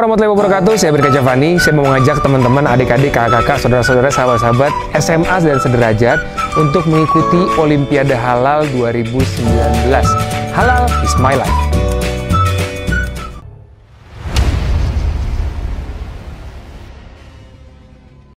warahmatullahi wabarakatuh, saya Berkaca Fani. Saya mau mengajak teman-teman, adik-adik, kakak-kakak, saudara-saudara, sahabat-sahabat SMA dan sederajat untuk mengikuti Olimpiade Halal 2019. Halal is my life.